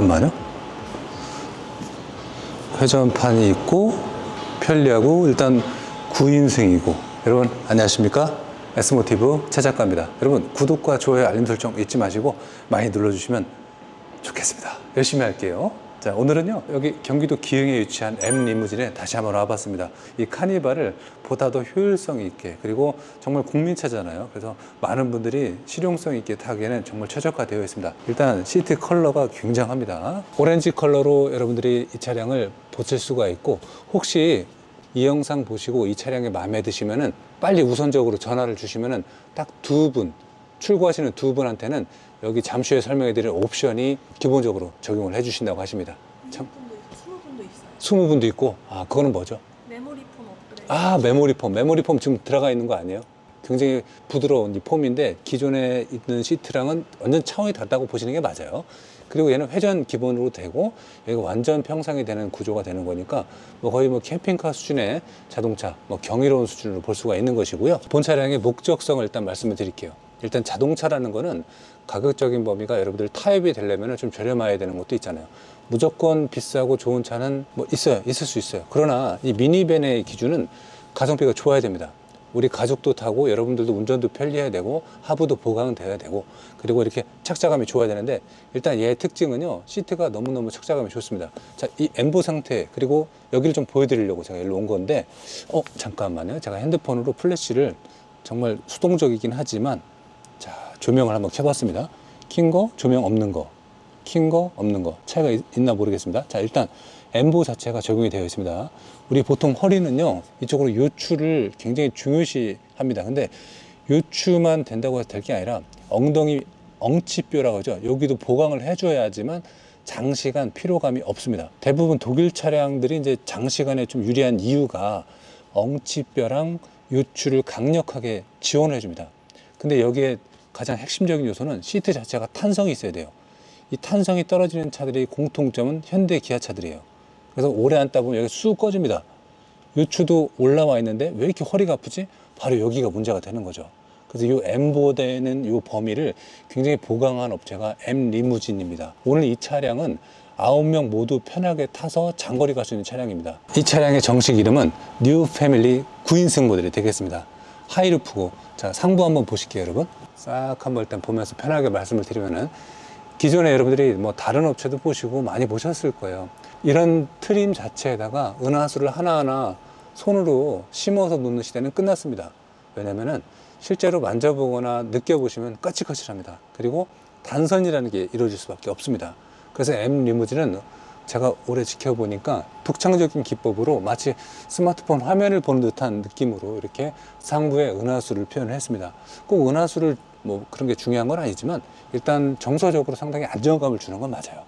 잠깐만요. 회전판이 있고 편리하고 일단 9인승이고 여러분 안녕하십니까? S모티브 최 작가입니다. 여러분 구독과 좋아요 알림 설정 잊지 마시고 많이 눌러주시면 좋겠습니다. 열심히 할게요. 자, 오늘은요, 여기 경기도 기흥에 위치한 M 리무진에 다시 한번 와봤습니다. 이 카니발을 보다 더 효율성 있게, 그리고 정말 국민차잖아요. 그래서 많은 분들이 실용성 있게 타기에는 정말 최적화되어 있습니다. 일단 시트 컬러가 굉장합니다. 오렌지 컬러로 여러분들이 이 차량을 보실 수가 있고, 혹시 이 영상 보시고 이 차량이 마음에 드시면은 빨리 우선적으로 전화를 주시면은 딱 두 분, 출고하시는 두 분한테는 여기 잠시 후에 설명해 드릴 옵션이 기본적으로 적용을 해 주신다고 하십니다. 참, 20분도 있어요. 20분도 20분도 있어요. 있고, 아, 그거는 뭐죠? 메모리 폰 업그레이드. 아, 메모리 폼. 메모리 폼 지금 들어가 있는 거 아니에요? 굉장히 부드러운 이 폼인데 기존에 있는 시트랑은 완전 차원이 다르다고 보시는 게 맞아요. 그리고 얘는 회전 기본으로 되고 여기가 완전 평상이 되는 구조가 되는 거니까 뭐 거의 뭐 캠핑카 수준의 자동차, 뭐 경이로운 수준으로 볼 수가 있는 것이고요. 본 차량의 목적성을 일단 말씀을 드릴게요. 일단 자동차라는 거는 가격적인 범위가 여러분들 타협이 되려면 좀 저렴해야 되는 것도 있잖아요. 무조건 비싸고 좋은 차는 뭐 있어요. 있을 수 있어요. 그러나 이 미니밴의 기준은 가성비가 좋아야 됩니다. 우리 가족도 타고 여러분들도 운전도 편리해야 되고 하부도 보강돼야 되고 그리고 이렇게 착자감이 좋아야 되는데 일단 얘의 특징은요 시트가 너무너무 착자감이 좋습니다 자이 엠보 상태 그리고 여기를 좀 보여드리려고 제가 일로 온 건데 어 잠깐만요 제가 핸드폰으로 플래시를 정말 수동적이긴 하지만 자 조명을 한번 켜봤습니다. 킨 거 조명 없는 거. 킨 거 없는 거. 차이가 있- 있나 모르겠습니다. 자 일단 엠보 자체가 적용이 되어 있습니다. 우리 보통 허리는요 이쪽으로 요추를 굉장히 중요시 합니다. 근데 요추만 된다고 해서 될 게 아니라 엉덩이 엉치뼈라고 하죠. 여기도 보강을 해줘야지만 장시간 피로감이 없습니다. 대부분 독일 차량들이 이제 장시간에 좀 유리한 이유가 엉치뼈랑 요추를 강력하게 지원을 해줍니다. 근데 여기에 가장 핵심적인 요소는 시트 자체가 탄성이 있어야 돼요 이 탄성이 떨어지는 차들의 공통점은 현대 기아차들이에요. 그래서 오래 앉다 보면 여기 쑥 꺼집니다. 요추도 올라와 있는데 왜 이렇게 허리가 아프지? 바로 여기가 문제가 되는 거죠. 그래서 이 M보다는 이 범위를 굉장히 보강한 업체가 M 리무진입니다. 오늘 이 차량은 9명 모두 편하게 타서 장거리 갈 수 있는 차량입니다. 이 차량의 정식 이름은 뉴 패밀리 9인승 모델이 되겠습니다. high roof고 자 상부 한번 보실게요 여러분 싹 한번 일단 보면서 편하게 말씀을 드리면은 기존에 여러분들이 뭐 다른 업체도 보시고 많이 보셨을 거예요. 이런 트림 자체에다가 은하수를 하나하나 손으로 심어서 놓는 시대는 끝났습니다. 왜냐면은 실제로 만져보거나 느껴보시면 까칠까칠합니다. 그리고 단선이라는 게 이루어질 수밖에 없습니다. 그래서 M 리무진은 제가 오래 지켜보니까 독창적인 기법으로 마치 스마트폰 화면을 보는 듯한 느낌으로 이렇게 상부에 은하수를 표현을 했습니다. 꼭 은하수를 뭐 그런 게 중요한 건 아니지만 일단 정서적으로 상당히 안정감을 주는 건 맞아요.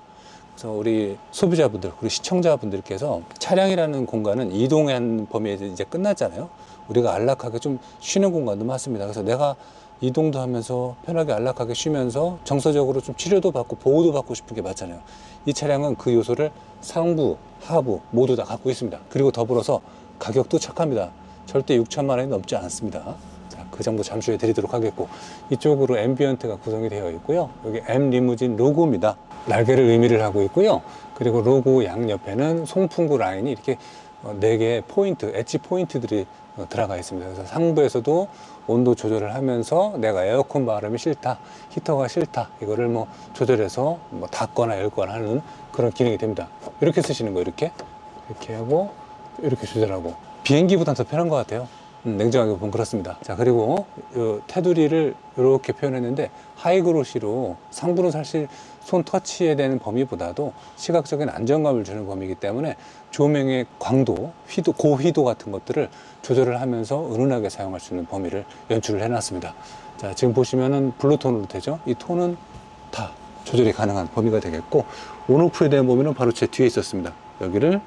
그래서 우리 소비자분들 그리고 시청자분들께서 차량이라는 공간은 이동한 범위에 이제 끝났잖아요. 우리가 안락하게 좀 쉬는 공간도 많습니다. 그래서 내가 이동도 하면서 편하게 안락하게 쉬면서 정서적으로 좀 치료도 받고 보호도 받고 싶은 게 맞잖아요. 이 차량은 그 요소를 상부, 하부 모두 다 갖고 있습니다. 그리고 더불어서 가격도 착합니다. 절대 6천만 원이 넘지 않습니다. 자, 그 정도 잠시 후에 드리도록 하겠고 이쪽으로 ambient가 구성이 되어 있고요. 여기 M 리무진 로고입니다. 날개를 의미를 하고 있고요. 그리고 로고 양옆에는 송풍구 라인이 이렇게 어, 네 개의 포인트, edge point들이 어, 들어가 있습니다. 그래서 상부에서도 온도 조절을 하면서 내가 에어컨 바람이 싫다, 히터가 싫다, 이거를 뭐 조절해서 뭐 닫거나 열거나 하는 그런 기능이 됩니다. 이렇게 쓰시는 거예요, 이렇게. 이렇게 하고, 이렇게 조절하고. 비행기보단 더 편한 것 같아요. 음, 냉정하게 보면 그렇습니다. 자, 그리고 요 테두리를 이렇게 표현했는데 high glossy로 상부는 사실 손 터치해야 되는 범위보다도 시각적인 안정감을 주는 범위이기 때문에 조명의 광도, 휘도, 고휘도 같은 것들을 조절을 하면서 은은하게 사용할 수 있는 범위를 연출을 해놨습니다. 자, 지금 보시면은 blue톤으로 되죠? 이 톤은 다 조절이 가능한 범위가 되겠고 온오프에 대한 범위는 바로 제 뒤에 있었습니다. 여기를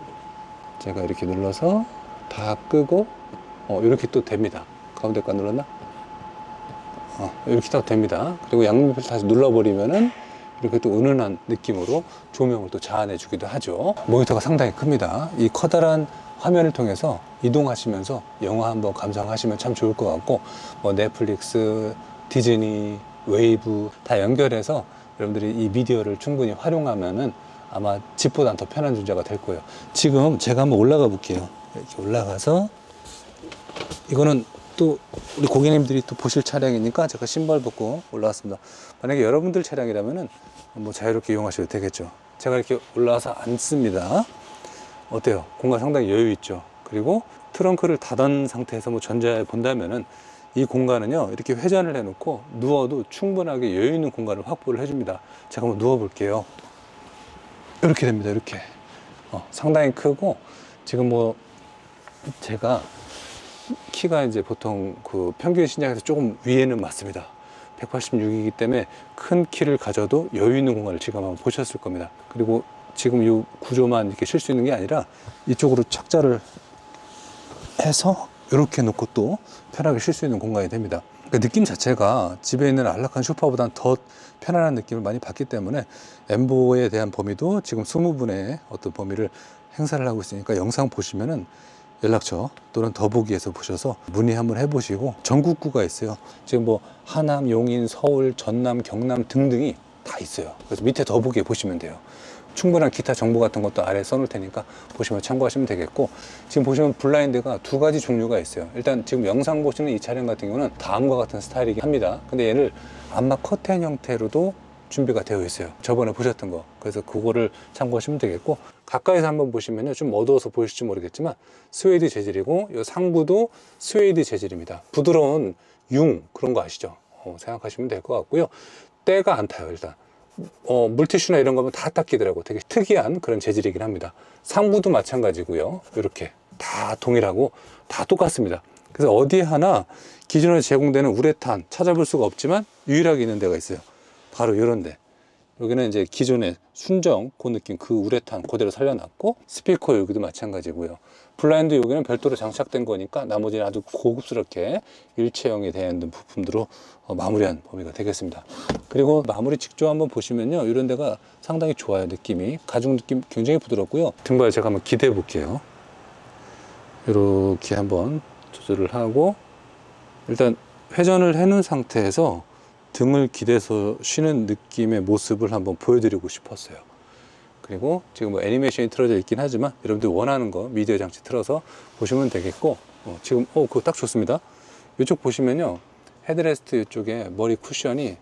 제가 이렇게 눌러서 다 끄고 어, 이렇게 또 됩니다. 가운데 거 눌렀나? 어, 이렇게 딱 됩니다. 그리고 양옆을 다시 눌러버리면은 이렇게 또 은은한 느낌으로 조명을 또 자아내 주기도 하죠. 모니터가 상당히 큽니다. 이 커다란 화면을 통해서 이동하시면서 영화 한번 감상하시면 참 좋을 것 같고 뭐 넷플릭스, 디즈니, 웨이브 다 연결해서 여러분들이 이 미디어를 충분히 활용하면은 아마 집보단 더 편한 존재가 될 거예요. 지금 제가 한번 올라가 볼게요. 이렇게 올라가서 이거는 또 우리 고객님들이 또 보실 차량이니까 제가 신발 벗고 올라왔습니다. 만약에 여러분들 차량이라면은 뭐 자유롭게 이용하셔도 되겠죠. 제가 이렇게 올라와서 앉습니다. 어때요? 공간 상당히 여유 있죠. 그리고 트렁크를 닫은 상태에서 뭐 전자에 본다면은 이 공간은요 이렇게 회전을 해 놓고 누워도 충분하게 여유 있는 공간을 확보를 해줍니다. 제가 한번 누워 볼게요. 이렇게 됩니다. 이렇게 어, 상당히 크고 지금 뭐 제가 키가 이제 보통 그 평균 신장에서 조금 위에는 맞습니다. 186이기 때문에 큰 키를 가져도 여유 있는 공간을 지금 한번 보셨을 겁니다. 그리고 지금 이 구조만 이렇게 쉴 수 있는 게 아니라 이쪽으로 착자를 해서 이렇게 놓고 또 편하게 쉴 수 있는 공간이 됩니다. 그 느낌 자체가 집에 있는 안락한 소파보다는 더 편안한 느낌을 많이 받기 때문에 엠보에 대한 범위도 지금 20분의 어떤 범위를 행사를 하고 있으니까 영상 보시면은 연락처 또는 더보기에서 보셔서 문의 한번 해보시고 전국구가 있어요. 지금 뭐 하남, 용인, 서울, 전남, 경남 등등이 다 있어요. 그래서 밑에 더보기에 보시면 돼요. 충분한 기타 정보 같은 것도 아래에 써놓을 테니까 보시면 참고하시면 되겠고 지금 보시면 블라인드가 두 가지 종류가 있어요 일단 지금 영상 보시는 이 차량 같은 경우는 다음과 같은 스타일이긴 합니다 근데 얘를 암막 커튼 형태로도 준비가 되어 있어요 저번에 보셨던 거 그래서 그거를 참고하시면 되겠고 가까이서 한번 보시면 좀 어두워서 보이실지 모르겠지만 스웨이드 재질이고 이 상부도 스웨이드 재질입니다 부드러운 융 그런 거 아시죠 어, 생각하시면 될 것 같고요 때가 안 타요 일단 어, 물티슈나 이런 거면 다 닦이더라고. 되게 특이한 그런 재질이긴 합니다. 상부도 마찬가지고요. 이렇게 다 동일하고 다 똑같습니다. 그래서 어디 하나 기존에 제공되는 우레탄 찾아볼 수가 없지만 유일하게 있는 데가 있어요. 바로 이런 데. 여기는 이제 기존의 순정 그 느낌 그 우레탄 그대로 살려놨고 스피커 여기도 마찬가지고요. 블라인드 여기는 별도로 장착된 거니까 나머지는 아주 고급스럽게 되어 있는 부품들로 어, 마무리한 범위가 되겠습니다. 그리고 마무리 직조 한번 보시면요. 이런 데가 상당히 좋아요. 느낌이. 가죽 느낌 굉장히 부드럽고요. 등발 제가 한번 기대해 볼게요. 이렇게 한번 조절을 하고 일단 회전을 해 놓은 상태에서 등을 기대서 쉬는 느낌의 모습을 한번 보여드리고 싶었어요. 그리고 지금 뭐 애니메이션이 틀어져 있긴 하지만 여러분들 원하는 거 미디어 장치 틀어서 보시면 되겠고 어, 지금 어 그거 딱 좋습니다. 이쪽 보시면요 헤드레스트 이쪽에 머리 쿠션이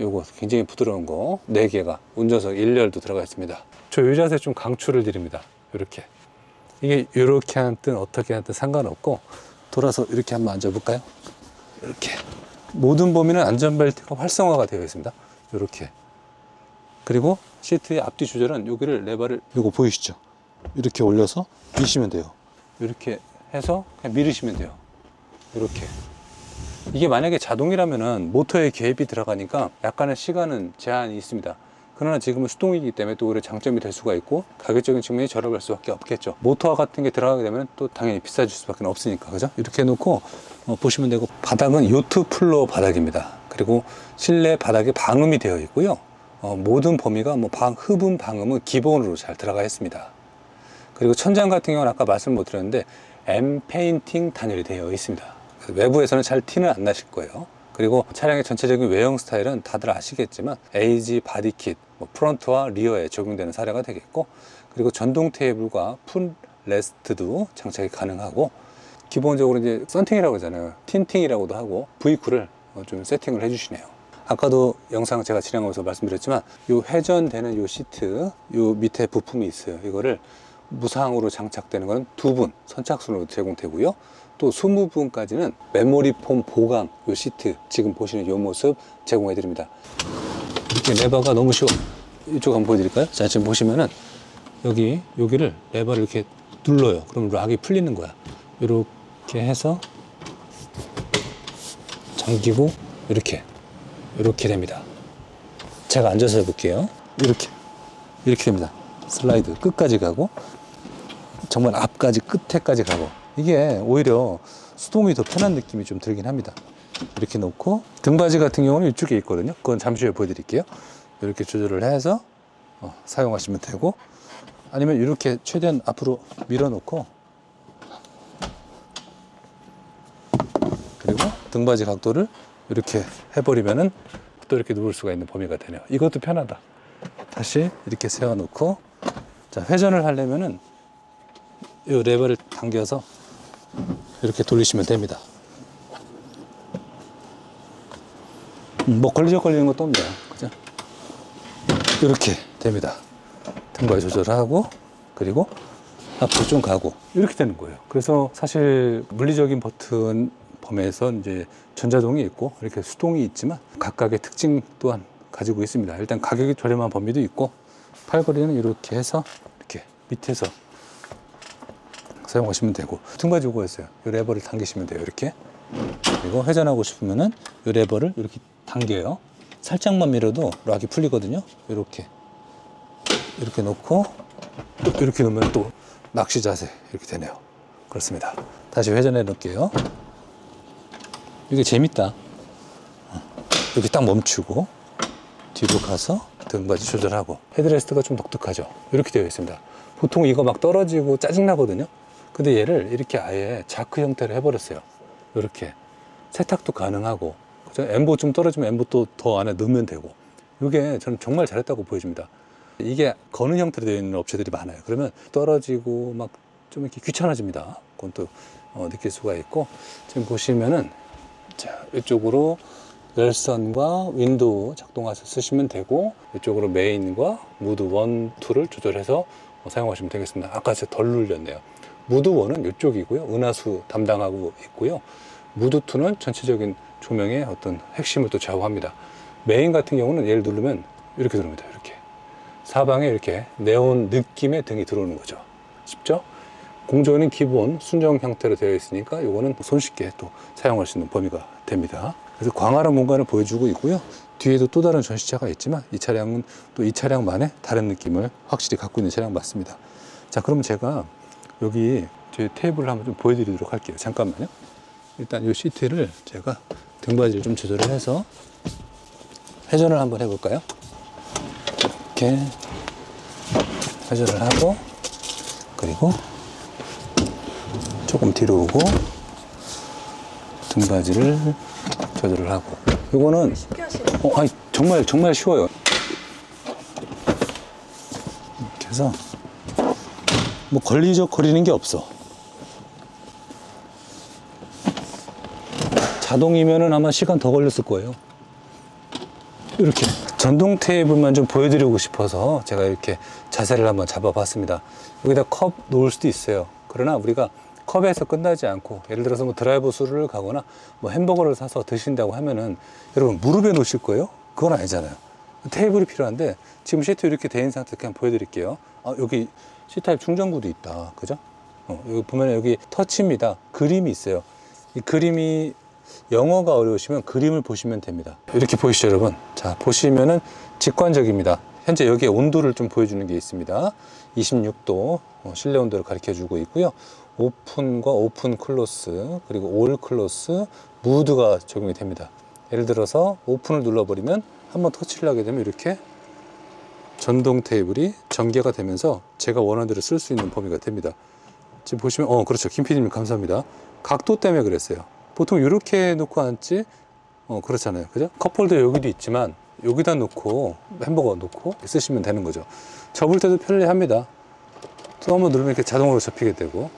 요거 굉장히 부드러운 거 4개가 운전석 1열도 들어가 있습니다. 저 이 자세 좀 강추를 드립니다. 이렇게 이게 이렇게 하든 어떻게 하든 상관없고 돌아서 이렇게 한번 앉아볼까요? 이렇게 모든 범위는 안전벨트가 활성화가 되어 있습니다. 이렇게 그리고 시트의 앞뒤 조절은 여기를 레버를 이거 보이시죠? 이렇게 올려서 미시면 돼요. 이렇게 해서 그냥 밀으시면 돼요. 이렇게 이게 만약에 자동이라면은 모터의 개입이 들어가니까 약간의 시간은 제한이 있습니다. 그러나 지금은 수동이기 때문에 또 오히려 장점이 될 수가 있고 가격적인 측면이 저렴할 수밖에 없겠죠. 모터와 같은 게 들어가게 되면 또 당연히 비싸질 수밖에 없으니까 그죠? 이렇게 해놓고 어, 보시면 되고 바닥은 요트 floor 바닥입니다. 그리고 실내 바닥에 방음이 되어 있고요. 어, 모든 범위가 뭐 방, 흡음 방음은 기본으로 잘 들어가 있습니다. 그리고 천장 같은 경우는 아까 말씀 못 드렸는데 M 페인팅 단열이 되어 있습니다. 외부에서는 잘 티는 안 나실 거예요. 그리고 차량의 전체적인 외형 스타일은 다들 아시겠지만 에이지 body kit, 뭐 front와 rear에 적용되는 사례가 되겠고 그리고 전동 테이블과 foot rest도 장착이 가능하고 기본적으로 이제 썬팅이라고 하잖아요. tinting이라고도 하고 V9를 좀 세팅을 해주시네요. 아까도 영상 제가 진행하면서 말씀드렸지만 요 회전되는 요 시트 요 밑에 부품이 있어요. 이거를 무상으로 장착되는 건 두 분 선착순으로 제공되고요. 또 20분까지는 메모리 폼 보강 요 시트 지금 보시는 요 모습 제공해 드립니다. 이렇게 레버가 너무 쉬워. 이쪽 한번 보여드릴까요? 자 지금 보시면은 여기 여기를 레버를 이렇게 눌러요. 그럼 락이 풀리는 거야. 이렇게 해서 잠기고 이렇게 이렇게 됩니다. 제가 앉아서 해볼게요. 이렇게 이렇게 됩니다. 슬라이드 끝까지 가고 정말 앞까지 끝에까지 가고 이게 오히려 수동이 더 편한 느낌이 좀 들긴 합니다. 이렇게 놓고 등받이 같은 경우는 이쪽에 있거든요. 그건 잠시 후에 보여드릴게요. 이렇게 조절을 해서 어, 사용하시면 되고 아니면 이렇게 최대한 앞으로 밀어놓고 그리고 등받이 각도를 이렇게 해버리면은 또 이렇게 누울 수가 있는 범위가 되네요. 이것도 편하다. 다시 이렇게 세워놓고 자 회전을 하려면은 이 레버를 당겨서 이렇게 돌리시면 됩니다. 음, 뭐 걸리적 걸리는 것도 없네요. 그죠? 이렇게 됩니다. 등발 조절하고 그리고 앞으로 좀 가고 이렇게 되는 거예요. 그래서 사실 물리적인 버튼 범위에서 이제 전자동이 있고 이렇게 수동이 있지만 각각의 특징 또한 가지고 있습니다. 일단 가격이 저렴한 범위도 있고 팔걸이는 이렇게 해서 이렇게 밑에서 사용하시면 되고 등받이 이거였어요. 이 레버를 당기시면 돼요. 이렇게 그리고 회전하고 싶으면은 이 레버를 이렇게 당겨요. 살짝만 밀어도 락이 풀리거든요. 이렇게 이렇게 놓고 또 이렇게 놓으면 또 낚시 자세 이렇게 되네요. 그렇습니다. 다시 회전해 놓을게요. 이게 재밌다. 어, 이렇게 딱 멈추고 뒤로 가서 등받이 조절하고 헤드레스트가 좀 독특하죠. 이렇게 되어 있습니다. 보통 이거 막 떨어지고 짜증 나거든요. 근데 얘를 이렇게 아예 자크 형태로 해버렸어요. 이렇게 세탁도 가능하고 그죠? 엠보 좀 떨어지면 엠보 또 더 안에 넣으면 되고 이게 저는 정말 잘했다고 보여집니다. 이게 거는 형태로 되어 있는 업체들이 많아요. 그러면 떨어지고 막 좀 이렇게 귀찮아집니다. 그건 또 어, 느낄 수가 있고 지금 보시면은 자 이쪽으로 열선과 윈도우 작동해서 쓰시면 되고 이쪽으로 main과 무드 one, two를 조절해서 어, 사용하시면 되겠습니다. 아까 제가 덜 눌렸네요. 무드 one은 이쪽이고요. 은하수 담당하고 있고요. 무드 two는 전체적인 조명의 어떤 핵심을 또 좌우합니다. 메인 같은 경우는 얘를 누르면 이렇게 들어옵니다. 이렇게 사방에 이렇게 네온 느낌의 등이 들어오는 거죠. 쉽죠? 공조는 기본 순정 형태로 되어 있으니까 이거는 손쉽게 또 사용할 수 있는 범위가 됩니다. 그래서 광활한 공간을 보여주고 있고요. 뒤에도 또 다른 전시차가 있지만 이 차량은 또 이 차량만의 다른 느낌을 확실히 갖고 있는 차량 맞습니다. 자, 그럼 제가 여기 제 테이블을 한번 좀 보여드리도록 할게요. 잠깐만요. 일단 이 시트를 제가 등받이를 좀 조절을 해서 회전을 한번 해볼까요? 이렇게 회전을 하고 그리고 조금 뒤로 오고 등받이를 조절을 하고 이거는. 어, 아니 정말 정말 쉬워요. 이렇게 해서 뭐 걸리적 거리는 게 없어. 자동이면은 아마 시간 더 걸렸을 거예요. 이렇게 전동 테이블만 좀 보여드리고 싶어서 제가 이렇게 자세를 한번 잡아봤습니다. 여기다 컵 놓을 수도 있어요. 그러나 우리가 컵에서 끝나지 않고 예를 들어서 뭐 드라이브 스루를 가거나 뭐 햄버거를 사서 드신다고 하면은 여러분 무릎에 놓으실 거예요? 그건 아니잖아요. 테이블이 필요한데 지금 시트 이렇게 돼 있는 상태 그냥 보여드릴게요. 아, 여기 C타입 충전구도 있다. 그죠? 어, 여기 보면 여기 터치입니다. 그림이 있어요. 이 그림이 영어가 어려우시면 그림을 보시면 됩니다. 이렇게 보이시죠, 여러분? 자, 보시면은 직관적입니다. 현재 여기에 온도를 좀 보여주는 게 있습니다. 26도 어, 실내 온도를 가르쳐 주고 있고요. 오픈과 오픈 close 그리고 all close 무드가 적용이 됩니다. 예를 들어서 오픈을 눌러버리면 한번 터치를 하게 되면 이렇게 전동 테이블이 전개가 되면서 제가 원하는 대로 쓸 수 있는 범위가 됩니다. 지금 보시면 어 그렇죠 김 PD님 감사합니다. 각도 때문에 그랬어요. 보통 이렇게 놓고 앉지 어 그렇잖아요. 그죠? 컵홀더 여기도 있지만 여기다 놓고 햄버거 놓고 쓰시면 되는 거죠. 접을 때도 편리합니다. 또 한번 누르면 이렇게 자동으로 접히게 되고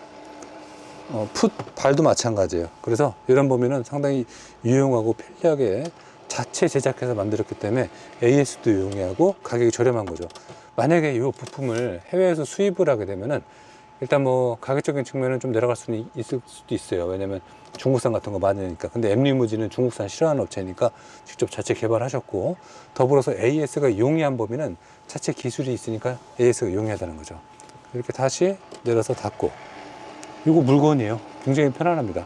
어, 풋 발도 마찬가지예요. 그래서 이런 범위는 상당히 유용하고 편리하게 자체 제작해서 만들었기 때문에 AS도 이용하고 가격이 저렴한 거죠. 만약에 이 부품을 해외에서 수입을 하게 되면은 일단 뭐 가격적인 측면은 좀 내려갈 수는 있을 수도 있어요. 왜냐면 중국산 같은 거 많으니까. 근데 엠리무진은 중국산 싫어하는 업체니까 직접 자체 개발하셨고 더불어서 AS가 용이한 범위는 자체 기술이 있으니까 AS가 용이하다는 거죠. 이렇게 다시 내려서 닫고 이거 물건이에요. 굉장히 편안합니다.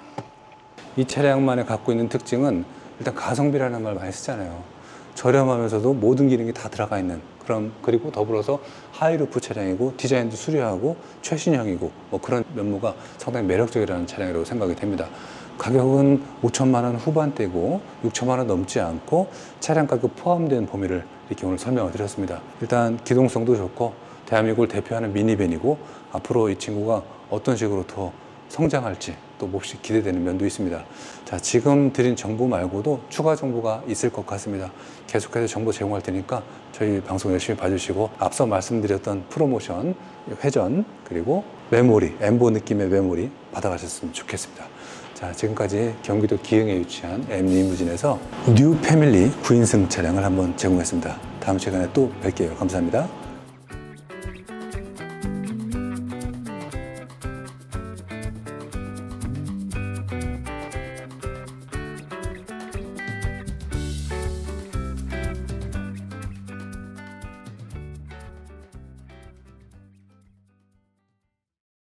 이 차량만의 갖고 있는 특징은 일단 가성비라는 말 많이 쓰잖아요. 저렴하면서도 모든 기능이 다 들어가 있는 그런 그리고 더불어서 high roof 차량이고 디자인도 수려하고 최신형이고 뭐 그런 면모가 상당히 매력적이라는 차량이라고 생각이 됩니다. 가격은 5천만 원 후반대고 6천만 원 넘지 않고 차량 가격 포함된 범위를 이렇게 오늘 설명을 드렸습니다. 일단 기동성도 좋고 대한민국을 대표하는 미니밴이고 앞으로 이 친구가 어떤 식으로 더 성장할지 또 몹시 기대되는 면도 있습니다. 자, 지금 드린 정보 말고도 추가 정보가 있을 것 같습니다. 계속해서 정보 제공할 테니까 저희 방송 열심히 봐주시고 앞서 말씀드렸던 프로모션, 회전, 그리고 메모리, 엠보 느낌의 메모리 받아가셨으면 좋겠습니다. 자, 지금까지 경기도 기흥에 위치한 M리무진에서 뉴 패밀리 9인승 차량을 한번 제공했습니다. 다음 시간에 또 뵐게요. 감사합니다.